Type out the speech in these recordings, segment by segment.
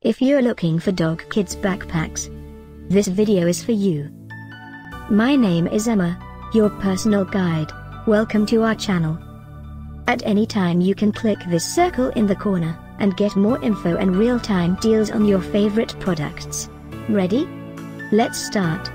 If you're looking for dog kids backpacks, this video is for you. My name is Emma, your personal guide. Welcome to our channel. At any time you can click this circle in the corner, and get more info and real-time deals on your favorite products. Ready? Let's start.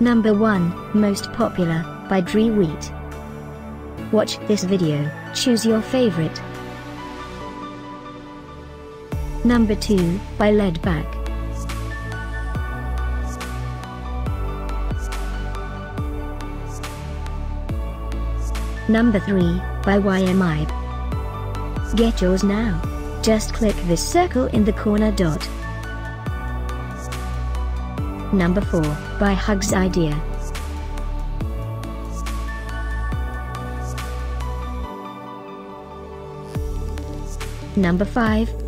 Number 1, Most Popular, by Dreaweet. Watch this video, choose your favorite. Number 2, by LedBack. Number 3, by YMI. Get yours now. Just click this circle in the corner dot. Number 4, by Hugs Idea. Number 5,